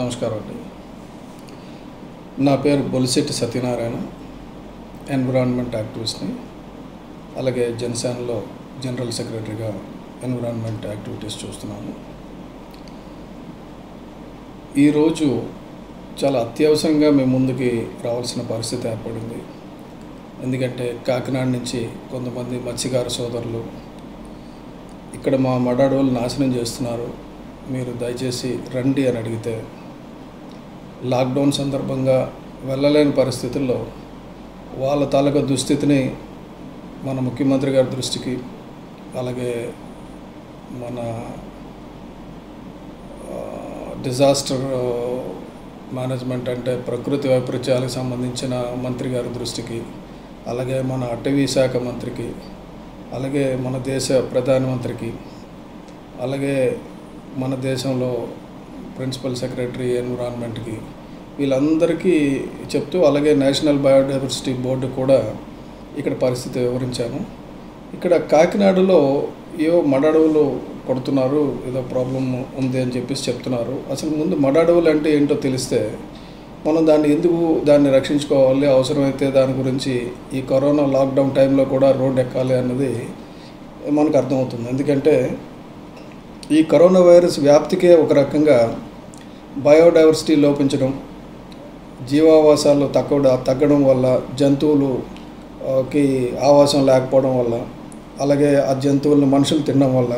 నమస్కారం అండి. నా పేరు బొలిశెట్టి సత్యనారాయణ ఎన్విరాన్మెంట్ యాక్టివిస్ట్ని అలాగే జనసేనలో జనరల్ సెక్రటరీగా ఎన్విరాన్మెంట్ యాక్టివిటీస్ చూస్తున్నాను. ఈరోజు చాలా అత్యవసరంగా మేము ముందుకి రావాల్సిన పరిస్థితి ఏర్పడింది. ఎందుకంటే కాకినాడ నుంచి కొంతమంది మత్స్యకార సోదరులు ఇక్కడ మా మడాడోళ్ళు నాశనం చేస్తున్నారు. మీరు దయచేసి రండి అని అడిగితే లాక్డౌన్ సందర్భంగా వెళ్ళలేని పరిస్థితుల్లో వాళ్ళ తాలూకా దుస్థితిని మన ముఖ్యమంత్రి గారి దృష్టికి అలాగే మన డిజాస్టర్ మేనేజ్మెంట్ అంటే ప్రకృతి వైపరీత్యాలకు సంబంధించిన మంత్రి గారి దృష్టికి అలాగే మన అటవీ శాఖ మంత్రికి అలాగే మన దేశ ప్రధానమంత్రికి అలాగే మన దేశంలో ప్రిన్సిపల్ సెక్రటరీ ఎన్విరాన్మెంట్కి వీళ్ళందరికీ చెప్తూ అలాగే నేషనల్ బయోడైవర్సిటీ బోర్డు కూడా ఇక్కడ పరిస్థితి వివరించాను. ఇక్కడ కాకినాడలో ఏవో మడడవులు కొడుతున్నారు ఏదో ప్రాబ్లం ఉంది అని చెప్పేసి చెప్తున్నారు. అసలు ముందు మడడవులు అంటే ఏంటో తెలిస్తే మనం దాన్ని ఎందుకు దాన్ని రక్షించుకోవాలి అవసరమైతే దాని గురించి ఈ కరోనా లాక్డౌన్ టైంలో కూడా రోడ్ ఎక్కాలి అన్నది మనకు అర్థమవుతుంది. ఎందుకంటే ఈ కరోనా వైరస్ వ్యాప్తికే ఒక రకంగా బయోడైవర్సిటీ లోపించడం జీవావాసాలు తక్కువ తగ్గడం వల్ల జంతువులుకి ఆవాసం లేకపోవడం వల్ల అలాగే ఆ జంతువులను మనుషులు తినడం వల్ల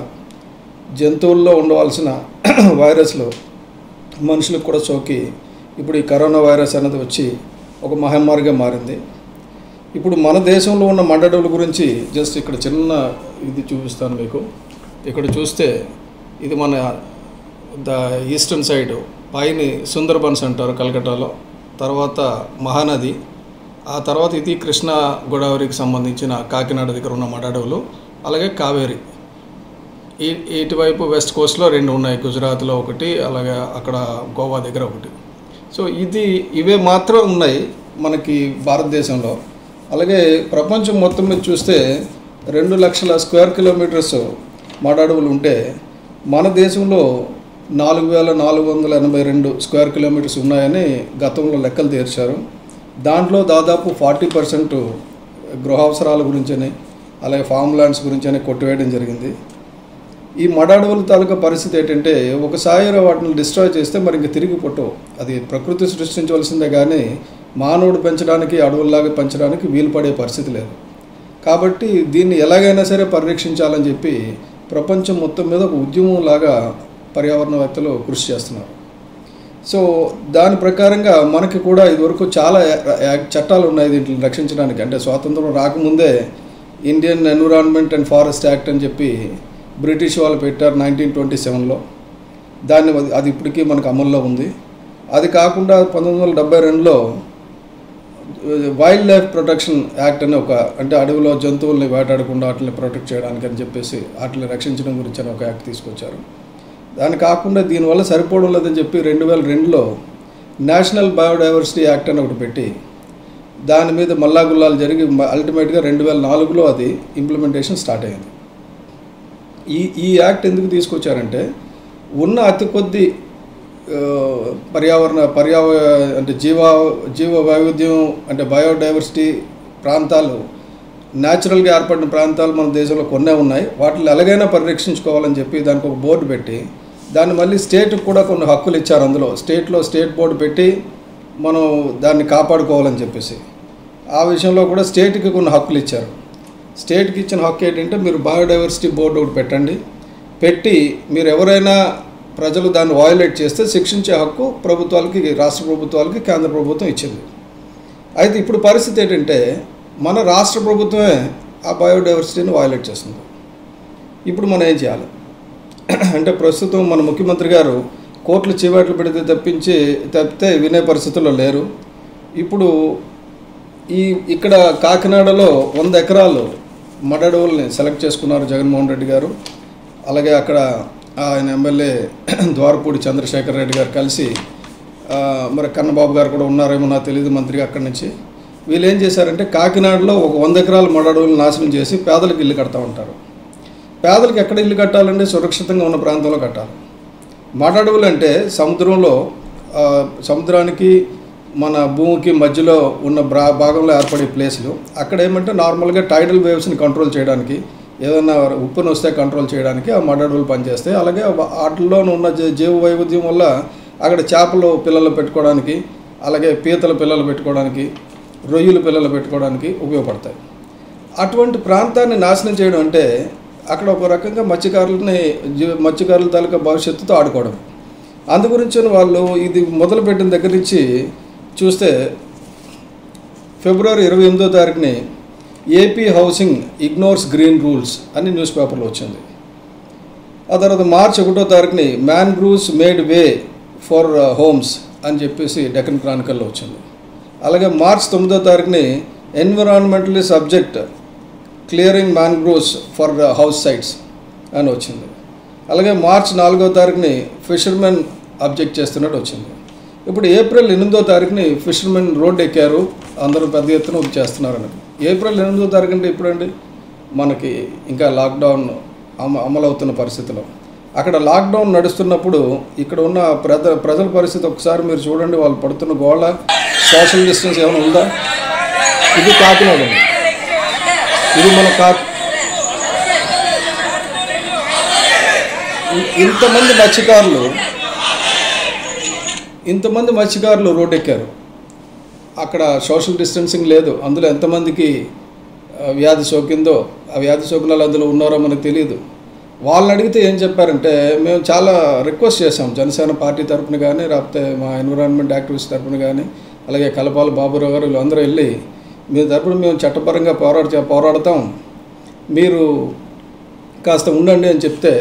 జంతువుల్లో ఉండవలసిన వైరస్లు మనుషులకు కూడా సోకి. ఇప్పుడు ఈ కరోనా వైరస్ అనేది వచ్చి ఒక మహమ్మారిగా మారింది. ఇప్పుడు మన దేశంలో ఉన్న మండడుల గురించి జస్ట్ ఇక్కడ చిన్న ఇది చూపిస్తాను మీకు. ఇక్కడ చూస్తే ఇది మన ద ఈస్టర్న్ సైడ్ పైని సుందర్బన్స్ అంటారు కలకట్టాలో తర్వాత మహానది. ఆ తర్వాత ఇది కృష్ణా గోదావరికి సంబంధించిన కాకినాడ దగ్గర ఉన్న మడాడవులు అలాగే కావేరి. ఈ ఇటువైపు వెస్ట్ కోస్ట్లో రెండు ఉన్నాయి గుజరాత్లో ఒకటి అలాగే అక్కడ గోవా దగ్గర ఒకటి. సో ఇది ఇవే మాత్రం ఉన్నాయి మనకి భారతదేశంలో. అలాగే ప్రపంచం మొత్తం మీద చూస్తే రెండు లక్షల స్క్వేర్ కిలోమీటర్స్ మాడాడవులు ఉంటే మన దేశంలో నాలుగు వేల నాలుగు వందల ఎనభై రెండు స్క్వేర్ కిలోమీటర్స్ ఉన్నాయని గతంలో లెక్కలు తీర్చారు. దాంట్లో దాదాపు ఫార్టీ పర్సెంట్ గృహావసరాల గురించని అలాగే ఫామ్ ల్యాండ్స్ గురించని కొట్టివేయడం జరిగింది. ఈ మడాడవుల తాలూకా పరిస్థితి ఏంటంటే ఒకసారి వాటిని డిస్ట్రాయ్ చేస్తే మరి ఇంక తిరిగి పుట్టవు. అది ప్రకృతి సృష్టించవలసిందే కానీ మానవుడు పెంచడానికి అడవుల్లాగా పెంచడానికి వీలు పడే పరిస్థితి లేదు. కాబట్టి దీన్ని ఎలాగైనా సరే పరిరక్షించాలని చెప్పి ప్రపంచం మొత్తం మీద ఒక ఉద్యమం లాగా పర్యావరణవేత్తలు కృషి చేస్తున్నారు. సో దాని ప్రకారంగా మనకి కూడా ఇదివరకు చాలా చట్టాలు ఉన్నాయి దీంట్లో రక్షించడానికి. అంటే స్వాతంత్రం రాకముందే Indian environment and forest act అని చెప్పి బ్రిటిష్ వాళ్ళు పెట్టారు నైన్టీన్ ట్వంటీ సెవెన్లో. దాన్ని అది ఇప్పటికీ మనకు అమల్లో ఉంది. అది కాకుండా పంతొమ్మిది వందల డెబ్బై రెండులో వైల్డ్ లైఫ్ ప్రొటెక్షన్ యాక్ట్ అని ఒక అంటే అడవిలో జంతువుల్ని వేటాడకుండా వాటిని ప్రొటెక్ట్ చేయడానికి అని చెప్పేసి వాటిని రక్షించడం గురించి అని ఒక యాక్ట్ తీసుకొచ్చారు. దాని కాకుండా దీనివల్ల సరిపోవడం లేదని చెప్పి రెండు వేల రెండులో నేషనల్ బయోడైవర్సిటీ యాక్ట్ అని ఒకటి పెట్టి దాని మీద మల్లాగుల్లాలు జరిగి అల్టిమేట్గా రెండు వేల నాలుగులో అది ఇంప్లిమెంటేషన్ స్టార్ట్ అయింది ఈ ఈ యాక్ట్ ఎందుకు తీసుకొచ్చారంటే ఉన్న అతి కొద్ది పర్యావరణ పర్యావ అంటే జీవ జీవ వైవిధ్యం అంటే బయోడైవర్సిటీ ప్రాంతాలు న్యాచురల్గా ఏర్పడిన ప్రాంతాలు మన దేశంలో కొన్నే ఉన్నాయి. వాటిని ఎలాగైనా పరిరక్షించుకోవాలని చెప్పి దానికి ఒక బోర్డు పెట్టి దాన్ని మళ్ళీ స్టేట్కి కూడా కొన్ని హక్కులు ఇచ్చారు అందులో. స్టేట్లో స్టేట్ బోర్డు పెట్టి మనం దాన్ని కాపాడుకోవాలని చెప్పేసి. ఆ విషయంలో కూడా స్టేట్కి కొన్ని హక్కులు ఇచ్చారు. స్టేట్కి ఇచ్చిన హక్కు ఏంటంటే మీరు బయోడైవర్సిటీ బోర్డు ఒకటి పెట్టండి. పెట్టి మీరు ఎవరైనా ప్రజలు దాన్ని వయోలేట్ చేస్తే శిక్షించే హక్కు ప్రభుత్వాలకి రాష్ట్ర ప్రభుత్వాలకి కేంద్ర ప్రభుత్వం ఇచ్చింది. అయితే ఇప్పుడు పరిస్థితి ఏంటంటే మన రాష్ట్ర ప్రభుత్వమే ఆ బయోడైవర్సిటీని వయోలేట్ చేస్తుంది. ఇప్పుడు మనం ఏం చేయాలి? అంటే ప్రస్తుతం మన ముఖ్యమంత్రి గారు కోట్లు చీవాట్లు పెడితే తప్పించి తప్పితే వినే పరిస్థితుల్లో లేరు. ఇప్పుడు ఈ ఇక్కడ కాకినాడలో వంద ఎకరాలు మడడవుల్ని సెలెక్ట్ చేసుకున్నారు జగన్మోహన్ రెడ్డి గారు. అలాగే అక్కడ ఆయన ఎమ్మెల్యే ద్వారపూడి చంద్రశేఖర్ రెడ్డి గారు కలిసి మరి కన్నబాబు గారు కూడా ఉన్నారేమో నాకు తెలియదు మంత్రిగా అక్కడి నుంచి. వీళ్ళు ఏం చేశారంటే కాకినాడలో ఒక వంద ఎకరాల మడడవులు నాశనం చేసి పేదలకు ఇల్లు కడతా ఉంటారు. పేదలకు ఎక్కడ ఇల్లు కట్టాలంటే సురక్షితంగా ఉన్న ప్రాంతంలో కట్టాలి. మడడవులు అంటే సముద్రంలో సముద్రానికి మన భూమికి మధ్యలో ఉన్న భాగంలో ఏర్పడే ప్లేసులు. అక్కడ ఏమంటే నార్మల్గా టైడల్ వేవ్స్ని కంట్రోల్ చేయడానికి ఏదైనా ఉప్పును వస్తే కంట్రోల్ చేయడానికి ఆ మడడులు అడవులు పనిచేస్తాయి అలాగే వా- వాటిల్లో ఉన్న జీవ వైవిధ్యం వల్ల అక్కడ చేపలు పిల్లలు పెట్టుకోవడానికి అలాగే పీతల పిల్లలు పెట్టుకోవడానికి రొయ్యలు పిల్లలు పెట్టుకోవడానికి ఉపయోగపడతాయి. అటువంటి ప్రాంతాన్ని నాశనం చేయడం అంటే అక్కడ ఒక రకంగా మత్స్యకారులని మత్స్యకారుల తాలూకా భవిష్యత్తుతో ఆడుకోవడం. అందు గురించి వాళ్ళు ఇది మొదలుపెట్టిన దగ్గర నుంచి చూస్తే ఫిబ్రవరి ఇరవై ఎనిమిదో తారీఖుని AP housing ignores green rules అని న్యూస్ పేపర్లో వచ్చింది. ఆ తర్వాత మార్చ్ ఒకటో తారీఖుని mangroves made way for homes అని చెప్పేసి డెక్కన్ క్రానికల్లో వచ్చింది. అలాగే మార్చ్ తొమ్మిదో తారీఖుని environmentally subject clearing mangroves for house sites అని వచ్చింది. అలాగే మార్చ్ నాలుగో తారీఖుని ఫిషర్మెన్ అబ్జెక్ట్ చేస్తున్నట్టు వచ్చింది. ఇప్పుడు ఏప్రిల్ ఎనిమిదో తారీఖుని ఫిషర్మెన్ రోడ్ ఎక్కారు. అందరూ పెద్ద ఎత్తున చేస్తున్నారని ఏప్రిల్ ఎనిమిదో తారీఖు అంటే ఇప్పుడండి మనకి ఇంకా లాక్డౌన్ అమ అమలవుతున్న పరిస్థితిలో. అక్కడ లాక్డౌన్ నడుస్తున్నప్పుడు ఇక్కడ ఉన్న ప్రజ ప్రజల పరిస్థితి ఒకసారి మీరు చూడండి వాళ్ళు పడుతున్న గోళ సోషల్ డిస్టెన్స్ ఏమైనా ఉందా? ఇది కాకినాడ ఇది మన కా ఇంతమంది మత్స్యకారులు ఇంతమంది మత్స్యకారులు రోడ్డెక్కారు. ఎక్కారు అక్కడ సోషల్ డిస్టెన్సింగ్ లేదు. అందులో ఎంతమందికి వ్యాధి సోకిందో ఆ వ్యాధి సోకిన అందులో ఉన్నారో మనకు తెలియదు వాళ్ళని అడిగితే ఏం చెప్పారంటే మేము చాలా రిక్వెస్ట్ చేసాం జనసేన పార్టీ తరపున కానీ లేకపోతే మా ఎన్విరాన్మెంట్ యాక్టివిస్ట్ తరపున కానీ అలాగే కలపాల బాబురావు గారు వీళ్ళందరూ వెళ్ళి మీ తరపున మేము చట్టపరంగా పోరాడ పోరాడతాం. మీరు కాస్త ఉండండి అని చెప్తే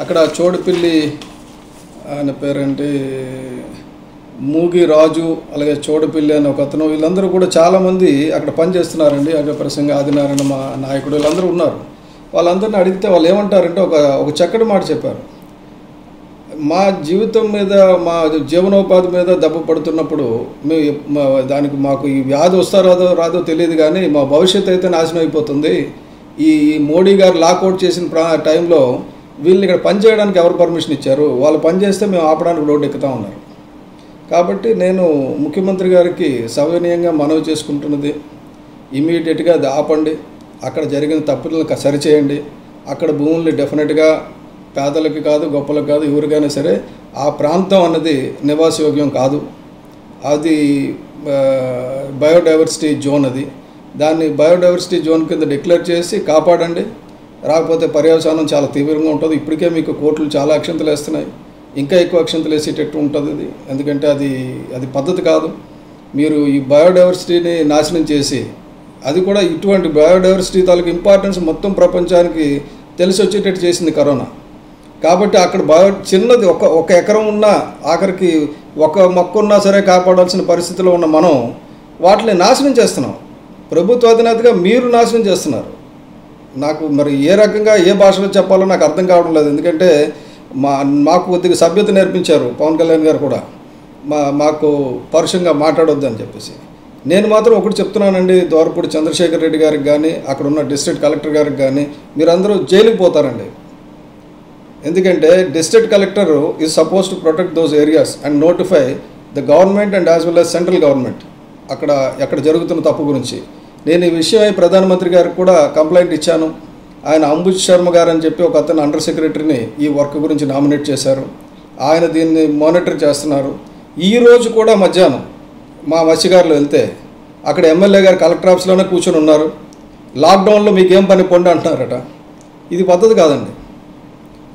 అక్కడ చోడుపిల్లి ఆయన పేరేంటి? మూగి రాజు అలాగే చోడపిల్లి అని ఒక అతను వీళ్ళందరూ కూడా చాలామంది అక్కడ పనిచేస్తున్నారండి అక్కడ ప్రసంగ ఆదినారాయణ మా నాయకుడు వీళ్ళందరూ ఉన్నారు. వాళ్ళందరిని అడిగితే వాళ్ళు ఏమంటారంటే ఒక ఒక చక్కటి మాట చెప్పారు. మా జీవితం మీద మా జీవనోపాధి మీద దెబ్బ పడుతున్నప్పుడు మేము దానికి మాకు ఈ వ్యాధి వస్తారాదో రాదో తెలియదు కానీ మా భవిష్యత్తు అయితే నాశనం అయిపోతుంది. ఈ మోడీ గారు లాకౌట్ చేసిన ప్రా టైంలో వీళ్ళు ఇక్కడ పని చేయడానికి ఎవరు పర్మిషన్ ఇచ్చారు? వాళ్ళు పనిచేస్తే మేము ఆపడానికి రోడ్డు ఎక్కుతా ఉన్నారు. కాబట్టి నేను ముఖ్యమంత్రి గారికి సవినయంగా మనవి చేసుకుంటున్నది. ఇమీడియట్గా అది ఆపండి. అక్కడ జరిగిన తప్పులను సరిచేయండి. అక్కడ భూముల్ని డెఫినెట్గా పేదలకి కాదు గొప్పలకు కాదు ఎవరికైనా సరే ఆ ప్రాంతం అన్నది నివాసయోగ్యం కాదు. అది బయోడైవర్సిటీ జోన్ అది. దాన్ని బయోడైవర్సిటీ జోన్ కింద డిక్లేర్ చేసి కాపాడండి. రాకపోతే పర్యవసానం చాలా తీవ్రంగా ఉంటుంది. ఇప్పటికే మీకు కోర్టులు చాలా అక్షంతలు వేస్తున్నాయి. ఇంకా ఎక్కువ అక్షంతలు వేసేటట్టు ఉంటుంది అది ఎందుకంటే అది అది పద్ధతి కాదు. మీరు ఈ బయోడైవర్సిటీని నాశనం చేసి అది కూడా ఇటువంటి బయోడైవర్సిటీ తాలూకు ఇంపార్టెన్స్ మొత్తం ప్రపంచానికి తెలిసి వచ్చేటట్టు చేసింది కరోనా. కాబట్టి అక్కడ బయో చిన్నది ఒక ఒక ఎకరం ఉన్నా ఆఖరికి ఒక మొక్క ఉన్నా సరే కాపాడాల్సిన పరిస్థితిలో ఉన్న మనం వాటిని నాశనం చేస్తున్నాం. ప్రభుత్వ అధినేతగా మీరు నాశనం చేస్తున్నారు. నాకు మరి ఏ రకంగా ఏ భాషలో చెప్పాలో నాకు అర్థం కావడం లేదు. ఎందుకంటే మా మాకు కొద్దిగా సభ్యత నేర్పించారు పవన్ కళ్యాణ్ గారు కూడా. మా మాకు పరుషంగా మాట్లాడొద్దు అని చెప్పేసి. నేను మాత్రం ఒకటి చెప్తున్నానండి దోరపూడి చంద్రశేఖర్ రెడ్డి గారికి కానీ అక్కడ ఉన్న డిస్ట్రిక్ట్ కలెక్టర్ గారికి కానీ మీరందరూ జైలుకి పోతారండి. ఎందుకంటే district collector is suppose to protect those areas and notify the government and as well as central government అక్కడ ఎక్కడ జరుగుతున్న తప్పు గురించి. నేను ఈ విషయమై ప్రధానమంత్రి గారికి కూడా కంప్లైంట్ ఇచ్చాను. ఆయన అంబుజ్ శర్మ గారు అని చెప్పి ఒక అతను అండర్ సెక్రటరీని ఈ వర్క్ గురించి నామినేట్ చేశారు. ఆయన దీన్ని మానిటర్ చేస్తున్నారు. ఈ రోజు కూడా మధ్యాహ్నం మా మత్స్యకారులు వెళ్తే అక్కడ ఎమ్మెల్యే గారు కలెక్టర్ ఆఫీస్లోనే కూర్చొని ఉన్నారు. లాక్డౌన్లో మీకేం పని పొండి అంటున్నారట. ఇది పద్ధతి కాదండి.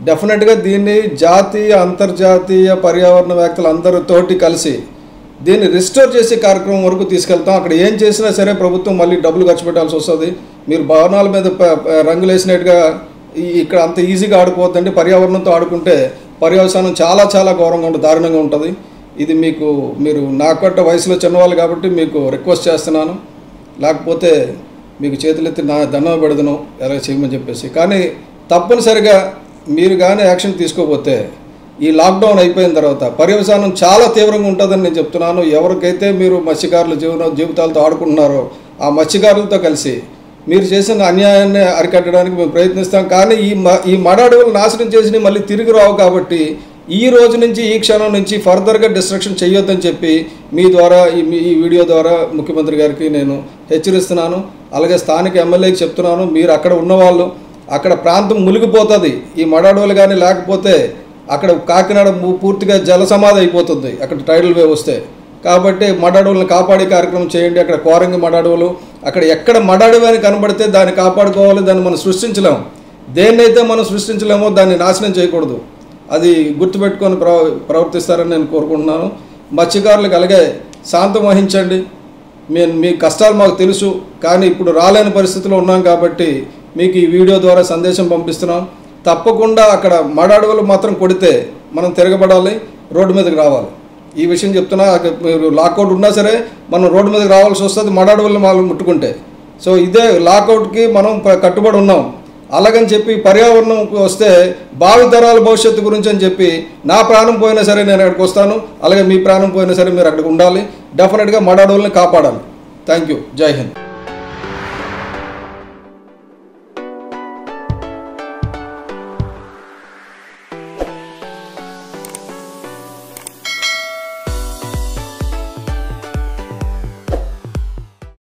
డెఫినెట్గా దీన్ని జాతీయ అంతర్జాతీయ పర్యావరణవేత్తలు అందరితోటి కలిసి దీన్ని రిస్టోర్ చేసే కార్యక్రమం వరకు తీసుకెళ్తాం. అక్కడ ఏం చేసినా సరే ప్రభుత్వం మళ్ళీ డబ్బులు ఖర్చు పెట్టాల్సి వస్తుంది. మీరు భవనాల మీద రంగులు వేసినట్టుగా ఈ- ఇక్కడ అంత ఈజీగా ఆడుకోవద్దండి. పర్యావరణంతో ఆడుకుంటే పర్యవసానం చాలా చాలా ఘోరంగా ఉంటుంది దారుణంగా ఉంటుంది. ఇది మీకు మీరు నాకట్ట వయసులో చిన్నవాళ్ళు కాబట్టి మీకు రిక్వెస్ట్ చేస్తున్నాను. లేకపోతే మీకు చేతులెత్తి నా దండం పెడదను ఎలా చేయమని చెప్పేసి. కానీ తప్పనిసరిగా మీరు కానీ యాక్షన్ తీసుకోకపోతే ఈ లాక్డౌన్ అయిపోయిన తర్వాత పర్యవసానం చాలా తీవ్రంగా ఉంటుందని నేను చెప్తున్నాను. ఎవరికైతే మీరు మత్స్యకారుల జీవన జీవితాలతో ఆడుకుంటున్నారో ఆ మత్స్యకారులతో కలిసి మీరు చేసిన అన్యాయాన్ని అరికట్టడానికి మేము ప్రయత్నిస్తాం. కానీ ఈ మ ఈ మడ నాశనం చేసి మళ్ళీ తిరిగి రావు కాబట్టి ఈ రోజు నుంచి ఈ క్షణం నుంచి ఫర్దర్గా డిస్ట్రక్షన్ చేయొద్దని చెప్పి మీ ద్వారా ఈ మీ ఈ వీడియో ద్వారా ముఖ్యమంత్రి గారికి నేను హెచ్చరిస్తున్నాను. అలాగే స్థానిక ఎమ్మెల్యేకి చెప్తున్నాను. మీరు అక్కడ ఉన్నవాళ్ళు అక్కడ ప్రాంతం మునిగిపోతుంది. ఈ మడాడోలు కానీ లేకపోతే అక్కడ కాకినాడ పూర్తిగా జలసమాధి అయిపోతుంది. అక్కడ టైడల్ వే వస్తే. కాబట్టి మడాడవులను కాపాడే కార్యక్రమం చేయండి. అక్కడ కోరంగి మడాడవులు అక్కడ ఎక్కడ మడాడవి అని కనబడితే దాన్ని కాపాడుకోవాలి. దాన్ని మనం సృష్టించలేము దేన్నైతే మనం సృష్టించలేమో దాన్ని నాశనం చేయకూడదు. అది గుర్తుపెట్టుకొని ప్రవ ప్రవర్తిస్తారని నేను కోరుకుంటున్నాను. మత్స్యకారులకు అలాగే శాంతం వహించండి. మేము మీ కష్టాలు మాకు తెలుసు. కానీ ఇప్పుడు రాలేని పరిస్థితిలో ఉన్నాం కాబట్టి మీకు ఈ వీడియో ద్వారా సందేశం పంపిస్తున్నాం. తప్పకుండా అక్కడ మడాడవులు మాత్రం కొడితే మనం తిరగబడాలి రోడ్డు మీదకి రావాలి. ఈ విషయం చెప్తున్నా మీరు లాకౌట్ ఉన్నా సరే మనం రోడ్డు మీదకి రావాల్సి వస్తుంది మడ మడాడవులను వాళ్ళు ముట్టుకుంటే. సో ఇదే లాకౌట్కి మనం కట్టుబడి ఉన్నాం. అలాగని చెప్పి పర్యావరణం వస్తే భావితరాల భవిష్యత్తు గురించి అని చెప్పి నా ప్రాణం పోయినా సరే నేను అక్కడికి వస్తాను అలాగే మీ ప్రాణం పోయినా సరే మీరు అక్కడికి ఉండాలి. డెఫినెట్గా మడాడవుల్ని కాపాడాలి. థ్యాంక్ యూ జై హింద్